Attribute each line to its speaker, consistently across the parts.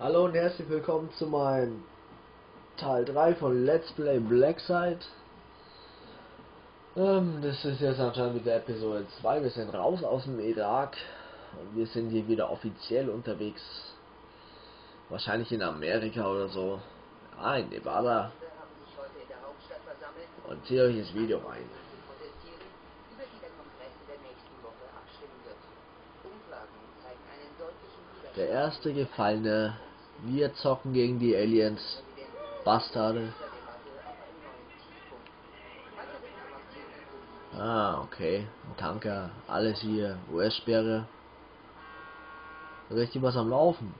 Speaker 1: Hallo und herzlich willkommen zu meinem Teil 3 von Let's Play Blackside. Ähm, das ist jetzt anscheinend mit der Episode 2. Wir sind raus aus dem Irak und wir sind hier wieder offiziell unterwegs. Wahrscheinlich in Amerika oder so. Ja, in Nevada. Und zieht euch das Video rein. Der erste Gefallene. Wir zocken gegen die Aliens. Bastarde. Ah, okay. Ein Tanker. Alles hier. US-Sperre. Richtig was am Laufen.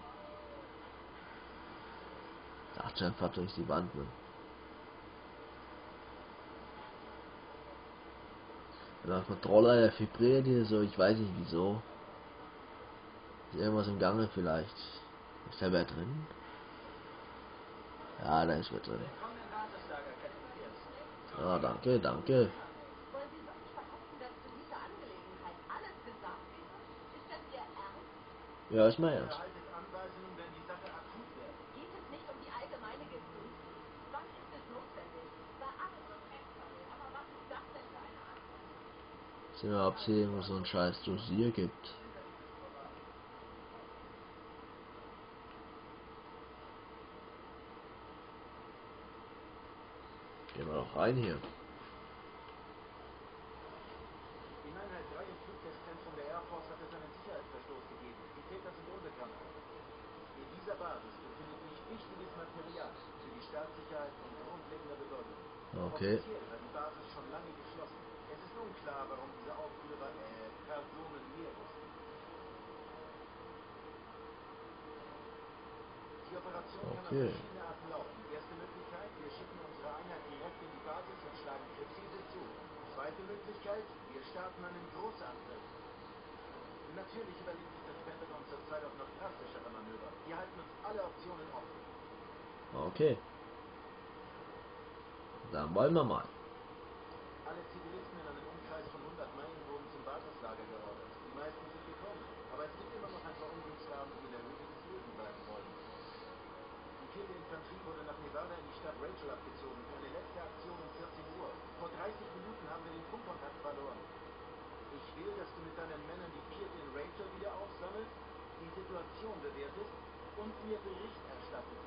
Speaker 1: Schon, fahrt durch die Wand. Ne? Der Controller, der vibriert hier so, ich weiß nicht wieso. Ist irgendwas im Gange vielleicht. Ist da wer drin? Ja, da ist wer drin. Ja, danke, danke. Ja, ist mein Ernst. Sind wir absehen, wo so ein scheiß Dosier gibt. Gehen wir doch rein hier.
Speaker 2: In Einheit 3 im Flugtestzentrum der Air Force hat es einen Sicherheitsverstoß gegeben. Die Täter sind unbekannt. In dieser Basis befindet sich wichtiges Material für die Staatssicherheit von grundlegender Bedeutung.
Speaker 1: Okay.
Speaker 2: Offiziell war die Basis schon lange geschlossen. Es ist unklar, warum diese Aufrührer äh, Personen mehr wussten. Die Operation kann
Speaker 1: Okay.
Speaker 2: auf verschiedene Arten laufen. Erste Möglichkeit, wir schicken unsere Einheit direkt in die Basis und schlagen präzise zu. Zweite Möglichkeit, wir starten einen Großangriff. Natürlich überlegt sich das Pentagon zurzeit auch noch drastischere Manöver. Wir halten uns alle Optionen offen.
Speaker 1: Okay. Dann wollen wir mal.
Speaker 2: Alle Zivilisten in einem Umkreis von 100 Meilen wurden zum Basislager geordert. Die meisten sind gekommen, aber es gibt immer noch ein paar Unglücksraben, die in der Hütte des Löwen bleiben wollen. Die vierte Infanterie wurde nach Nevada in die Stadt Rachel abgezogen für eine letzte Aktion um 14 Uhr. Vor 30 Minuten haben wir den Funkkontakt verloren. Ich will, dass du mit deinen Männern die vierte in Rachel wieder aufsammelst, die Situation bewertest und mir Bericht erstattest.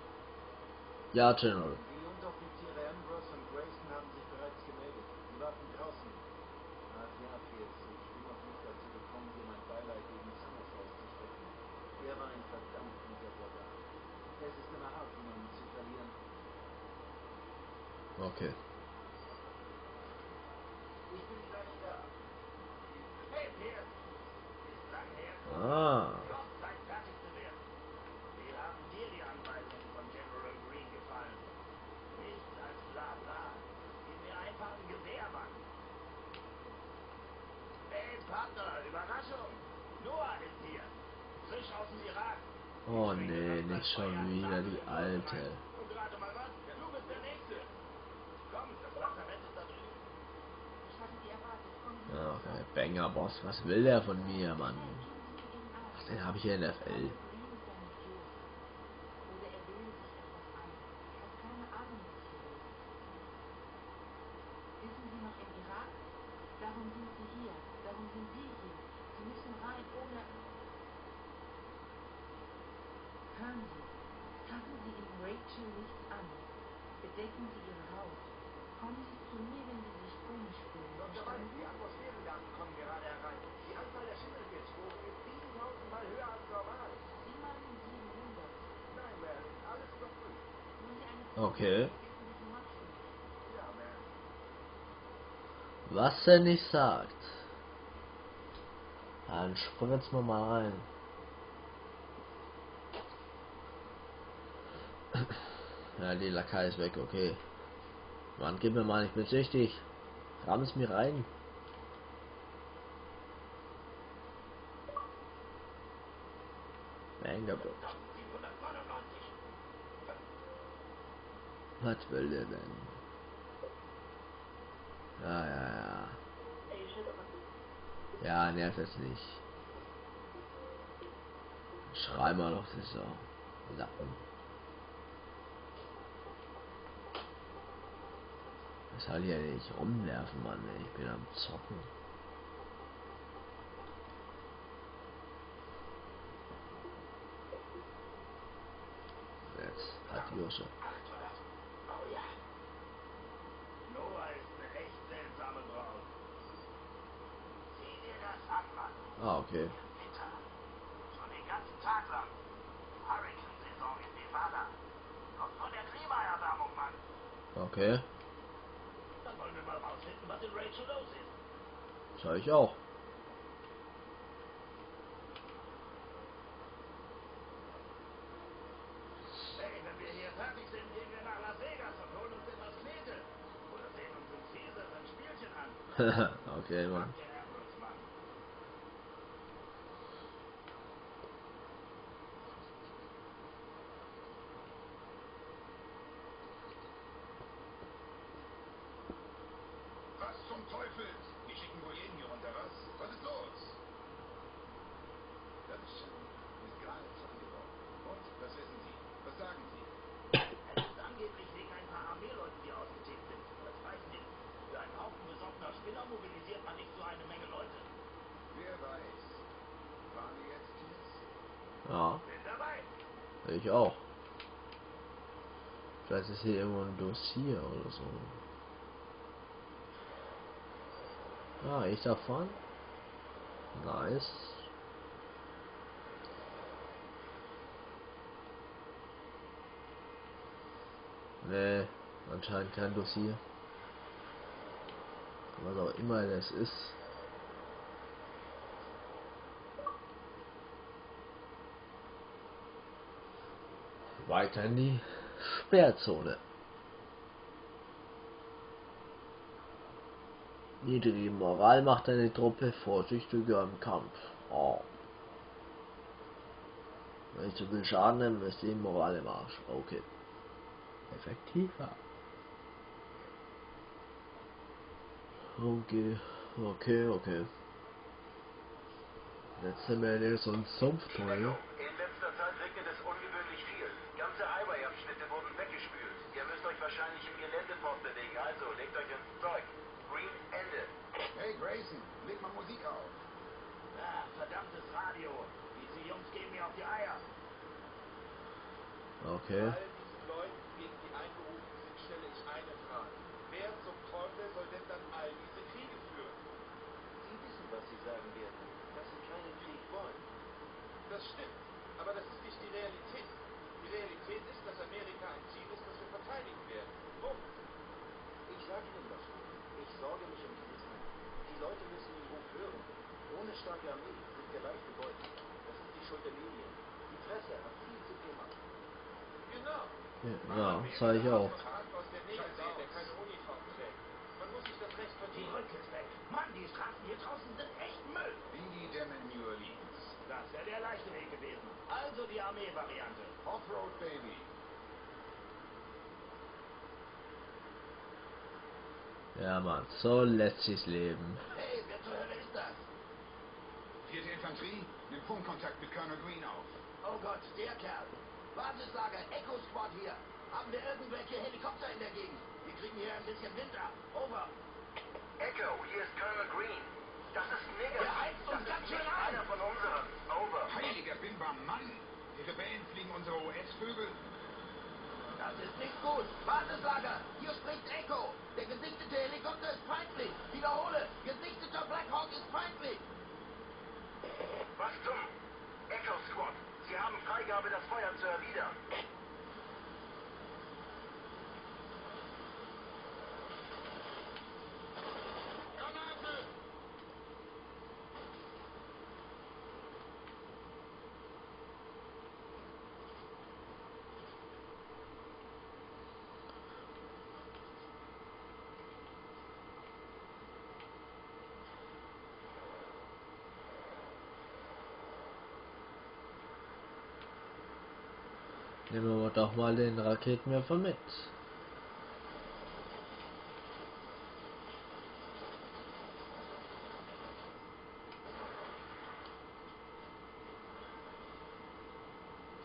Speaker 1: Ja, General.
Speaker 2: Die Unteroffiziere Ambrose und Grayson haben sich bereits gemeldet. Sie warten draußen. Ach ja, Fitz, ich bin noch nicht dazu gekommen, dir mein Beileid gegen Summers auszusprechen. Er war ein verdammt guter Soldat. Es ist immer hart, jemanden zu verlieren.
Speaker 1: Okay.
Speaker 2: Ich bin gleich da. Hey, Pierce! Ist lang her.
Speaker 1: Ah.
Speaker 2: Noch Zeit, fertig zu werden. Wir haben dir die Anweisungen von General Green gefallen. Nichts als Blabla. Gib mir einfach ein Gewehr, Mann. Hey, Partner, Überraschung. Noah ist hier. Frisch aus dem Irak.
Speaker 1: Oh nee, nicht schon wieder die alte.
Speaker 2: Was, bist der.
Speaker 1: Banger Boss, was will der von mir, Mann? Ach, den habe ich hier in der FL.
Speaker 3: Was? Darum sind Sie hier. Darum sind Sie hier. Sie müssen rein oder... Hören Sie. Fassen Sie in Rachel nichts an. Bedecken Sie Ihre Haut. Kommen Sie zu mir, wenn Sie sich komisch fühlen. Verstanden?
Speaker 2: die Atmosphärendaten kommen gerade herein. Die Anzahl der Schimmelbildsporen ist 7000 Mal höher als normal.
Speaker 3: Sie meinen 700.
Speaker 2: Nein, man, alles überprüft.
Speaker 1: Okay. Was er nicht sagt. Dann spritzen wir mal rein. Ja, die Lakai ist weg, okay. Mann, gib mir mal, ich bin süchtig. Ramm es mir rein. Mangerbot.
Speaker 2: 799.
Speaker 1: Was will der denn? Ja, ja, ja. Ja, nervt es nicht. Schrei mal doch, das ist so. Lappen. Das soll ja nicht rumwerfen, Mann. Ich bin am Zocken. Jetzt Adios.
Speaker 4: Oh ja. Noah ist eine echt seltsame Braut. Sieh dir das an, Mann.
Speaker 1: Ah, okay.
Speaker 4: Winter. Schon den ganzen Tag lang. Hurricane-Saison in Nevada. Kommt von der Klimaerwärmung, Mann.
Speaker 1: Okay.
Speaker 4: Dann wollen wir mal rausfinden, was in Rachel los ist.
Speaker 1: Soll ich auch.
Speaker 4: Hey, wenn wir hier fertig sind, gehen wir nach Las Vegas und holen uns etwas Knete. Oder sehen uns im Caesars ein Spielchen an.
Speaker 1: okay, Mann.
Speaker 4: Der Ambrose, Mann.
Speaker 5: Was zum Teufel? Die schicken wohl jeden hier runter, was? Was ist los? Das ist schon. Ist gerade zu angebaut. Und? Was wissen Sie? Was sagen Sie?
Speaker 4: Es ist angeblich wegen ein paar Armeeleuten, die ausgetickt sind. Das weiß nicht. Für einen Haufen besonderer Spinner mobilisiert man nicht so eine Menge Leute.
Speaker 5: Wer weiß. Fahren wir jetzt, Kids?
Speaker 1: Ja,
Speaker 4: Bin dabei.
Speaker 1: ich auch. Vielleicht ist hier irgendwo ein Dossier oder so. Ah, ich darf fahren? Nice. Nee, anscheinend kein Dossier. Was auch immer das ist. Weiter in die Sperrzone. Niedrige Moral macht eine Truppe vorsichtiger im Kampf. Oh. Wenn ich zu viel Schaden nehme, ist die Moral im Arsch. Okay. Effektiver. Okay, okay, okay. Jetzt sind wir in so einem Sumpftunnel.
Speaker 6: In letzter Zeit regnet es ungewöhnlich viel. Ganze Highway-Abschnitte wurden weggespült. Ihr müsst euch wahrscheinlich im Gelände fortbewegen, also legt euch ins Zeug. Green, Ende.
Speaker 5: Hey Grayson, leg mal Musik auf.
Speaker 4: Ah, verdammtes Radio. Diese Jungs gehen mir auf die Eier.
Speaker 1: Okay.
Speaker 7: All diesen Leuten, gegen die einberufen sind, stelle ich eine Frage. Wer zum Teufel soll denn dann all diese Kriege führen?
Speaker 6: Sie wissen, was sie sagen werden. Dass sie keinen Krieg wollen.
Speaker 7: Das stimmt, aber das ist nicht die Realität. Die Realität ist, dass Amerika ein Ziel ist, das wir verteidigen werden. Punkt.
Speaker 6: Ich sage Ihnen was. Ich sorge mich um dieses Land. Die Leute müssen den Ruf hören. Ohne starke Armee sind wir leicht bebeutelt. Das ist die Schuld der Medien. Die Presse hat viel zu viel Macht.
Speaker 7: Genau.
Speaker 1: Ja, ich auch.
Speaker 7: Das.
Speaker 4: Rück ist weg. Mann, die Straßen hier draußen sind echt Müll.
Speaker 5: Wie die Dämme in New Orleans.
Speaker 4: Das wäre der leichte Weg gewesen. Also die Armee-Variante.
Speaker 5: Offroad Baby.
Speaker 1: Ja, Mann, so lässt sich's leben.
Speaker 4: Hey, wer zur Hölle ist das?
Speaker 5: Vierte Infanterie, nimm Funkkontakt mit Colonel Green auf.
Speaker 4: Oh Gott, der Kerl. Basislager, Echo Squad hier. Haben wir irgendwelche Helikopter in der Gegend? Wir kriegen hier ein bisschen Winter. Over.
Speaker 6: Echo, hier ist Colonel Green. Das ist Nigger.
Speaker 4: Der heizt uns
Speaker 6: das
Speaker 4: ganz
Speaker 6: ist
Speaker 4: schön ein.
Speaker 6: einer von unseren. Over.
Speaker 5: Heiliger Bimba Mann! Die Rebellen fliegen unsere US-Vögel.
Speaker 4: Das ist nicht gut. Basislager, hier spricht Echo. Der gesichtete Helikopter ist feindlich. Wiederhole, gesichteter Black Hawk ist feindlich.
Speaker 6: Was zum? Echo Squad. Sie haben Freigabe, das Feuer zu erwidern.
Speaker 1: Nehmen wir doch mal den Raketenwerfer mit.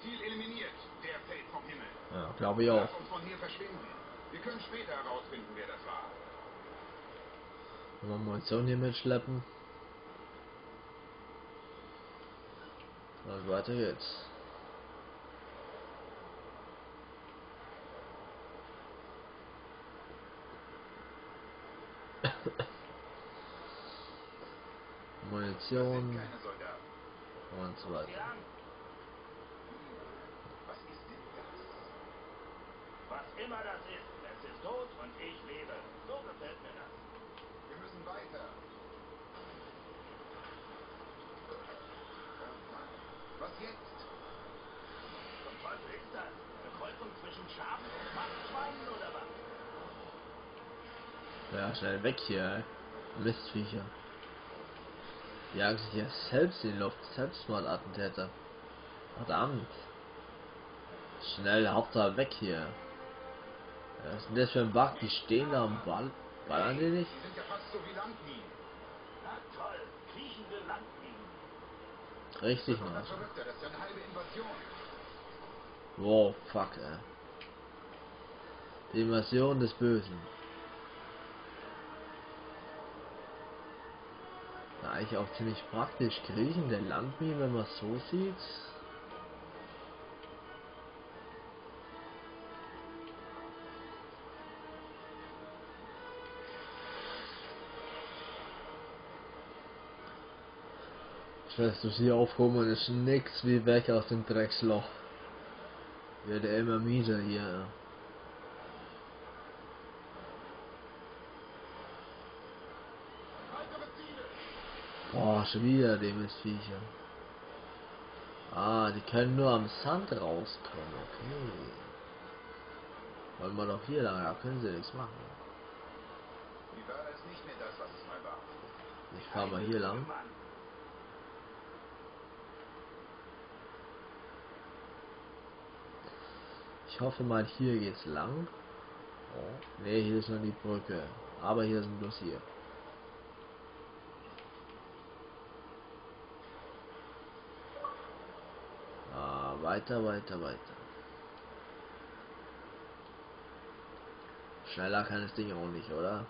Speaker 5: Ziel eliminiert. Der fällt vom Himmel.
Speaker 1: Ja, glaube ich auch.
Speaker 5: Lass uns von hier verschwinden. Wir können später herausfinden, wer das war.
Speaker 1: Wenn wir Munition hier mitschleppen. Und weiter geht's.
Speaker 5: Das
Speaker 1: Munition
Speaker 5: sind keine Soldaten.
Speaker 1: und so weiter.
Speaker 5: Was ist denn das?
Speaker 4: Was immer das ist, es ist tot und ich lebe. So gefällt mir das.
Speaker 5: Wir müssen weiter. Was jetzt?
Speaker 4: Zum Teufel ist das? Eine Kreuzung zwischen Schafen und Mastschweinen oder was?
Speaker 1: Ja, schnell weg hier, ey. Mistviecher. Die jagen sich ja selbst in die Luft. Selbstmordattentäter. Verdammt. Schnell, Hauptsache weg hier. Was ist denn das für ein Bug? Die stehen da am Ball. Ballern die nicht? Richtig
Speaker 5: Invasion.
Speaker 1: Wow, fuck, ey. Die Invasion des Bösen. Eigentlich auch ziemlich praktisch. Griechen der Landminen, wenn man so sieht. Ich weiß, du sie aufgehoben und ist nix wie weg aus dem Drecksloch. Wird er immer mieser hier. Boah, schon wieder die Mistviecher. Ah, die können nur am Sand rauskommen, okay. Wollen wir doch hier lang, da können sie nichts machen. Ich fahr mal hier lang. Ich hoffe mal, hier geht's lang. Ne, hier ist noch die Brücke. Aber hier sind bloß hier. Ah, weiter, weiter, weiter. Schneller kann das Ding auch nicht, oder?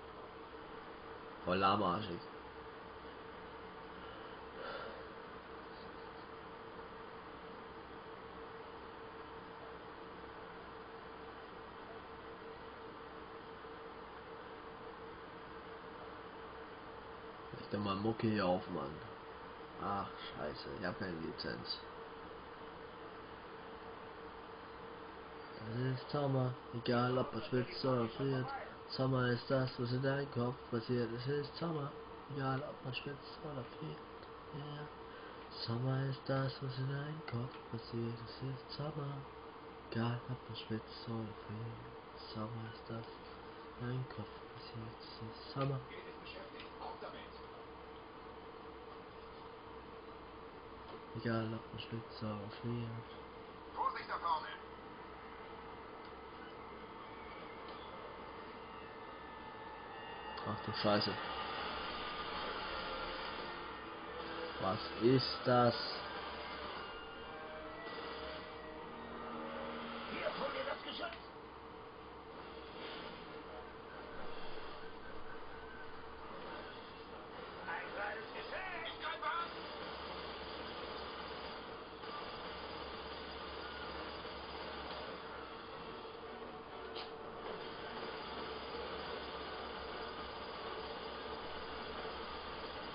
Speaker 1: Voll lahmarschig. Ich dann mal Mucke hier auf, Mann. Ach, scheiße, ich habe keine Lizenz. Es ist Sommer, egal ob man schwitzt oder friert. Sommer ist das, was in deinem Kopf passiert. Es ist Sommer, egal ob man schwitzt oder friert. Ja. Sommer ist das, was in deinem Kopf passiert. Es ist Sommer, egal ob man schwitzt oder friert. Sommer ist das, was in deinem Kopf passiert. Es ist Sommer. Egal ob man schwitzt oder friert.
Speaker 5: Vorsicht da vorne.
Speaker 1: Ach du Scheiße. Was ist das?
Speaker 4: Hier, hol dir das Geschütz. Ein kleines Geschenk.
Speaker 5: Ich greife an.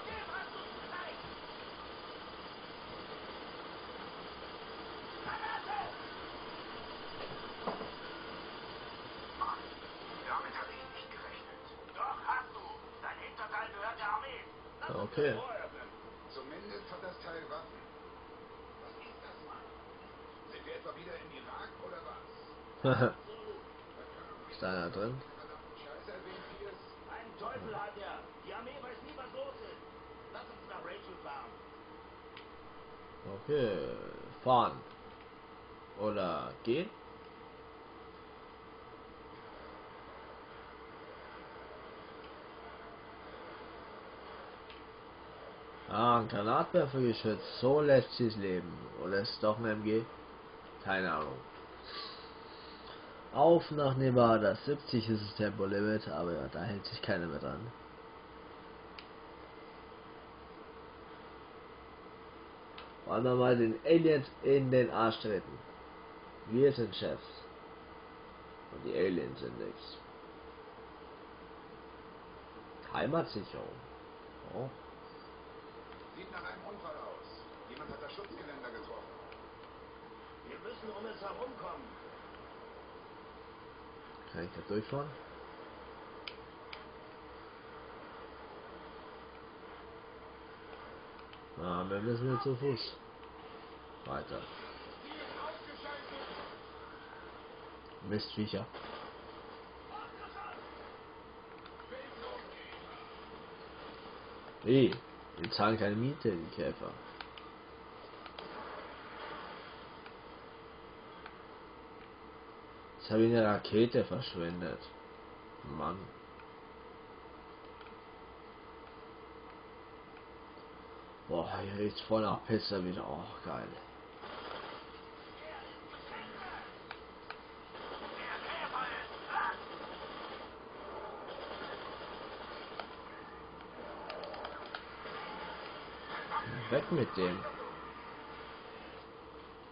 Speaker 4: Dem hast du's gezeigt. Granate.
Speaker 5: Damit hatte ich nicht gerechnet.
Speaker 4: Doch hast du. Dein Hinterteil gehört der Armee. Lass uns
Speaker 1: Okay.
Speaker 4: das Rohr öffnen.
Speaker 5: Zumindest hat das Teil Waffen. Was ist das, Mann? Sind wir etwa wieder im Irak oder was?
Speaker 1: Ist da drin? Okay, fahren. Oder gehen? Ah, ein Granatwerfergeschütz. So lässt sich's leben. Oder ist es doch ein MG? Keine Ahnung. Auf nach Nevada. 70 ist das Tempolimit, aber ja, da hält sich keiner mehr dran. Wollen wir mal den Aliens in den Arsch treten. Wir sind Chefs. Und die Aliens sind nichts. Heimatsicherung. Oh.
Speaker 5: Sieht nach einem Unfall aus. Jemand hat das Schutzgeländer getroffen.
Speaker 4: Wir müssen um es herumkommen.
Speaker 1: Kann ich da durchfahren? Na, wir müssen wir zu Fuß. Weiter. Mistviecher. Hey, die zahlen keine Miete, die Käfer. Jetzt habe ich eine Rakete verschwendet. Mann. Boah, hier riecht's voll nach Pizza wieder. Oh, geil. Weg mit dem.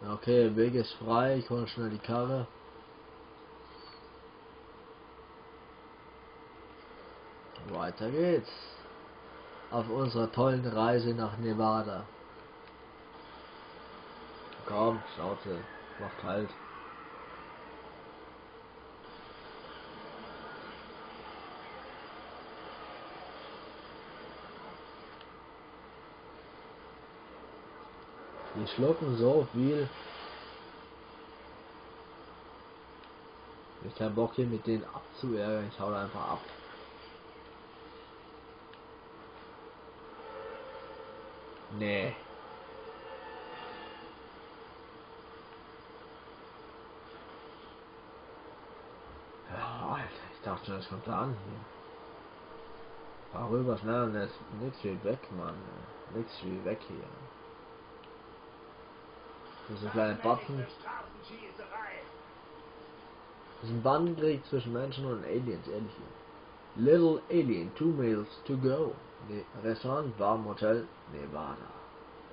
Speaker 1: Okay, Weg ist frei. Ich hole schnell die Karre. Weiter geht's. Auf unserer tollen Reise nach Nevada. Komm, Schnauze. Macht halt. Die schlucken so viel. Ich keinen Bock hier mit denen abzuärgern. Ich hau da einfach ab. Nee. Ja, Alter, ich dachte schon, das kommt da an hier. Fahr rüber schnell, das ist nix wie weg, Mann. Nix wie weg hier. Das ist ein kleiner Button. Das ist ein Bandenkrieg zwischen Menschen und Aliens, ehrlich. Little Alien, two miles to go. Ne Restaurant, Bar, Hotel, Nevada.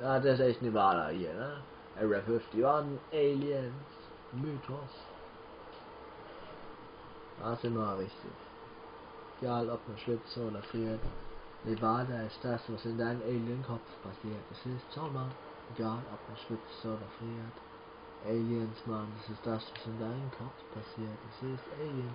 Speaker 1: Ja, das ist echt Nevada hier, ne? Area 51, Aliens, Mythos. Da sind wir richtig. Egal ob man schwitzt oder friert. Nevada ist das, was in deinem Alien-Kopf passiert. Es ist Sommer. Egal ob man schwitzt oder friert. Aliens, Mann, das ist das, was in deinem Kopf passiert. Es ist Alien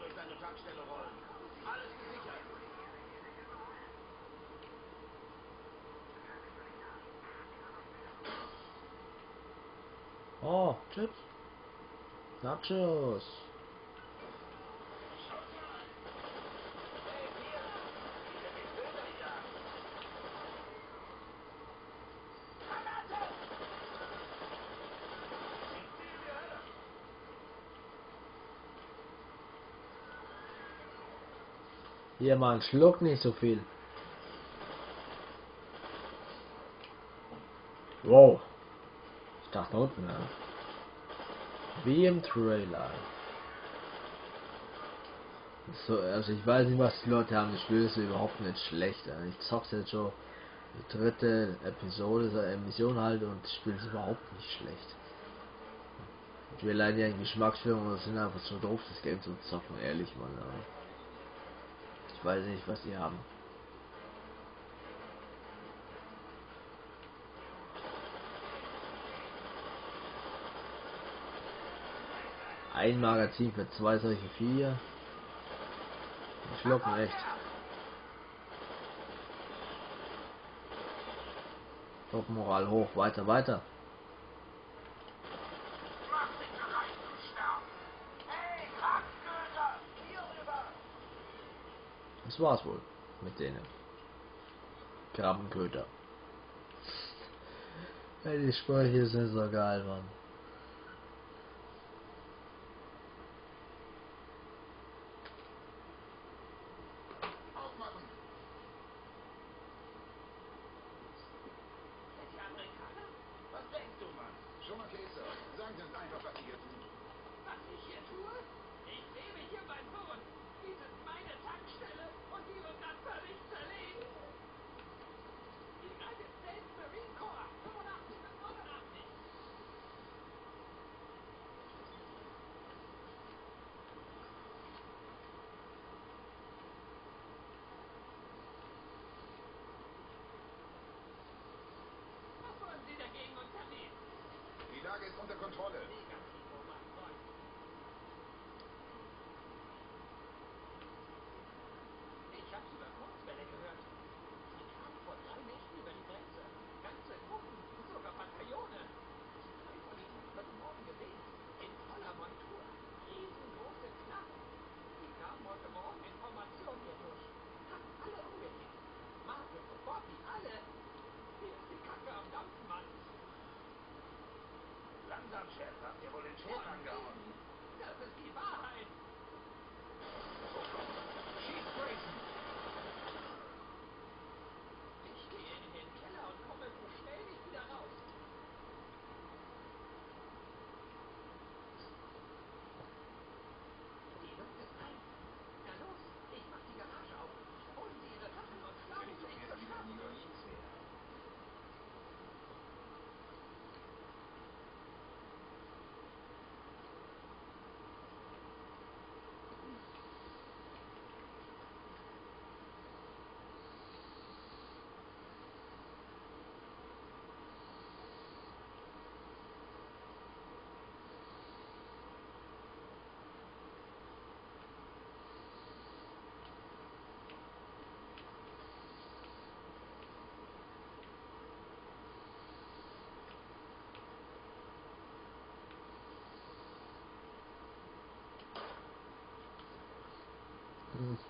Speaker 4: durch seine Tankstelle rollen. Alles gesichert.
Speaker 1: Oh, Chips. Nachos. Hier, Mann, schluck nicht so viel. Wow. Ich dachte unten, ja. Wie im Trailer. So, also ich weiß nicht, was die Leute haben. Das Spiel ist überhaupt nicht schlecht. Ich zock's jetzt schon die dritte Episode, so eine Mission halt und das Spiel ist überhaupt nicht schlecht. Wir leiden ja in Geschmacksführung und sind einfach so doof, das Game zu zocken, ehrlich, Mann. Aber ich weiß nicht, was die haben.
Speaker 3: Ein Magazin für zwei solche Viecher. Die schlucken echt. Moral hoch, weiter, weiter.
Speaker 4: Mach dich bereit zu sterben. Hey, Kraftköter, hier rüber.
Speaker 3: Das war's wohl mit denen. Krabbenköter. Die Sprüche sind so geil, Mann.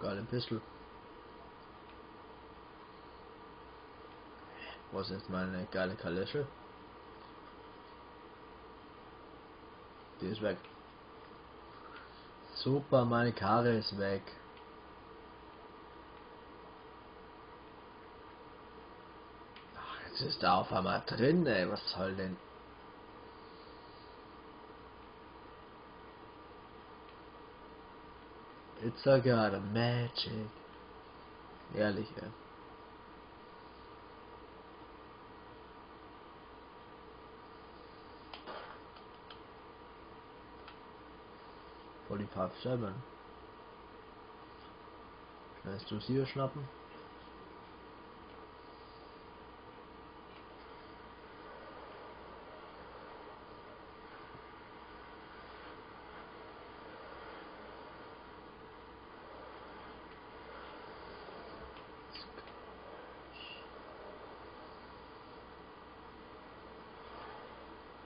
Speaker 3: Geile Pistol. Wo ist jetzt meine geile Kalesche? Die ist weg. Super, meine Karre ist weg. Ach, jetzt ist da auf einmal drin, ey. Was soll denn? It's a god of magic. Ehrlich, ey. Polypap Seven. Kannst du sie schnappen?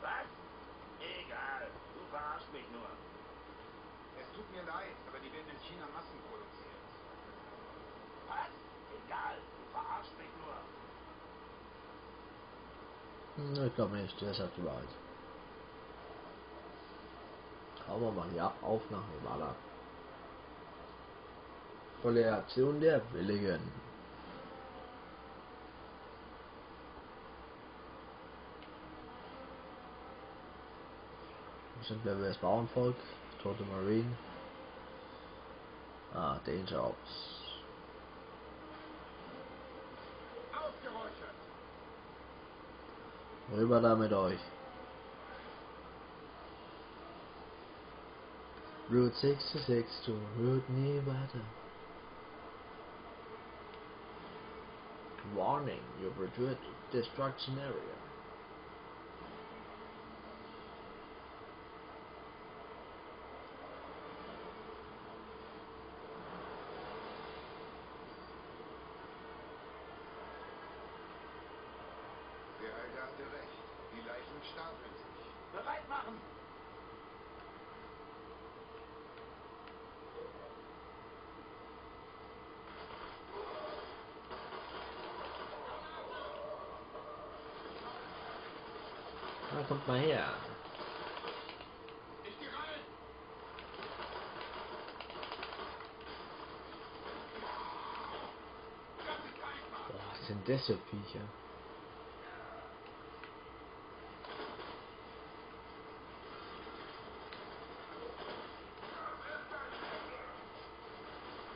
Speaker 4: Was? Egal. Du verarschst mich nur. Es tut mir leid, aber die werden in China massenproduziert. Was? Egal. Du verarschst mich nur.
Speaker 3: Hm, Ich glaube nicht, sagt die Wahrheit. Wir mal ja auf nach Nevada. Kollektion der Willigen. Sind wir das Bauernvolk? Tote Marine. Ah, Danger Ops. Rüber da mit euch. Route 66 to Route Nevada. Warning, you've entered destruction area.
Speaker 1: Kommt mal her. Boah, was sind das für Viecher?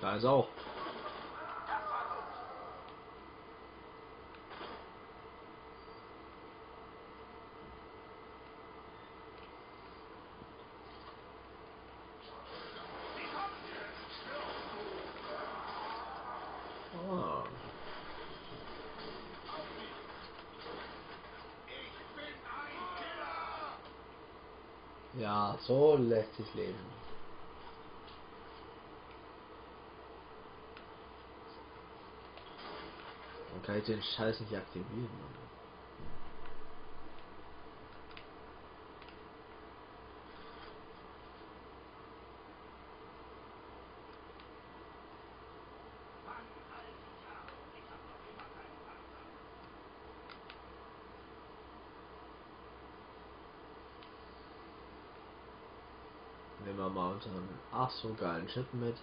Speaker 1: Da ist auch. Ah.
Speaker 5: Ich bin ein Killer!
Speaker 1: Ja, so lässt sich leben. Dann kann ich den Scheiß nicht aktivieren. Mann. Unseren ach so geilen Chip mit.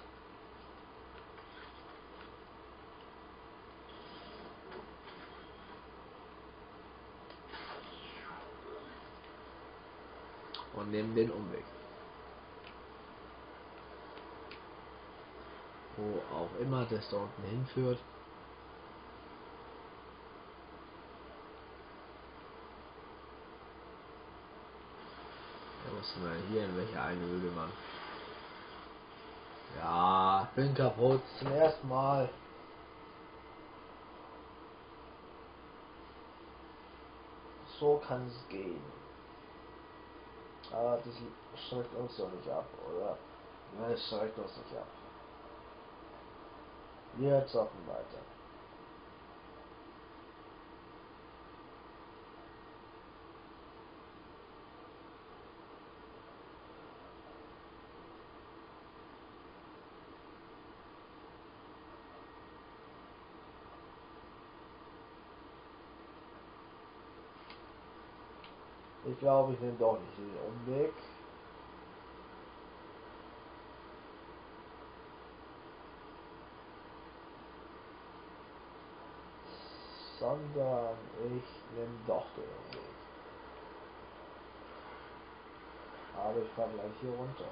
Speaker 1: Und nehmen den Umweg. Wo auch immer das da unten hinführt. Was sind wir hier in welche Einöde, Mann? Ja, bin kaputt zum ersten Mal. So kann es gehen. Aber das schreckt uns doch nicht ab, oder? Nein, es schreckt uns nicht ab. Wir zocken weiter. Glaube, ich nehme doch nicht den Umweg. Sondern ich nehme doch den Umweg. Aber ich fahre gleich hier runter.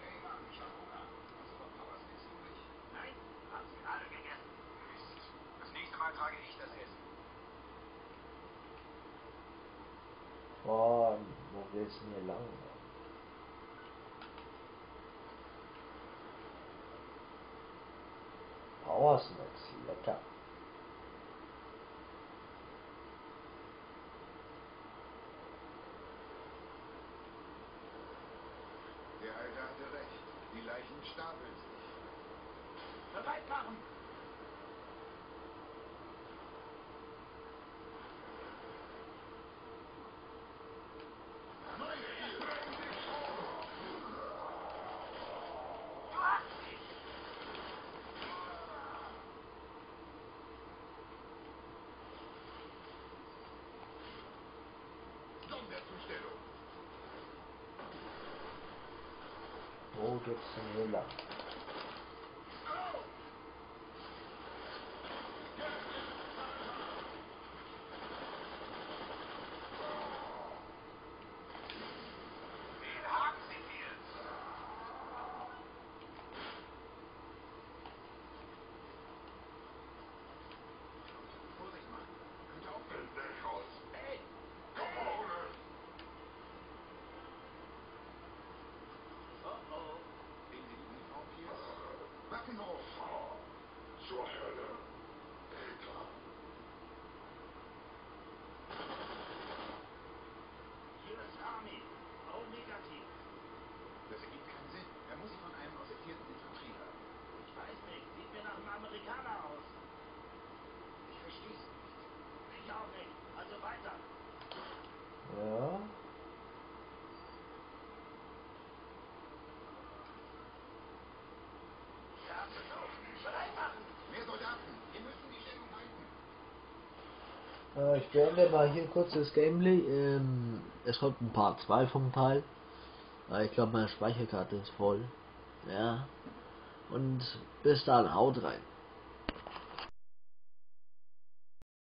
Speaker 5: Hey Mann, ich hab Hunger. Hast du noch Powersticks übrig?
Speaker 7: Nein, haben Sie gerade gegessen.
Speaker 5: Mist. Das nächste Mal trage ich das Essen.
Speaker 1: Boah, wo geht's denn hier lang? Snacks, lecker.
Speaker 5: Der Alte hatte recht. Die Leichen stapeln sich.
Speaker 7: Bereit machen!
Speaker 1: Wo geht's denn hier lang?
Speaker 5: Wen haben Sie jetzt? Vorsicht, Mann. Könnte auch gehen. raus.
Speaker 7: Hey,
Speaker 5: Komm ohne.
Speaker 4: noch nicht. Also weiter.
Speaker 1: Ja.
Speaker 4: Ja, versucht. Bereit machen.
Speaker 5: Mehr Soldaten. Wir müssen die Stellung halten.
Speaker 1: Äh, ich beende mal hier kurz das Gameplay. Ähm, es kommt ein Part 2 vom Teil. Äh, ich glaube, meine Speicherkarte ist voll. Ja. Und bis dann, haut rein.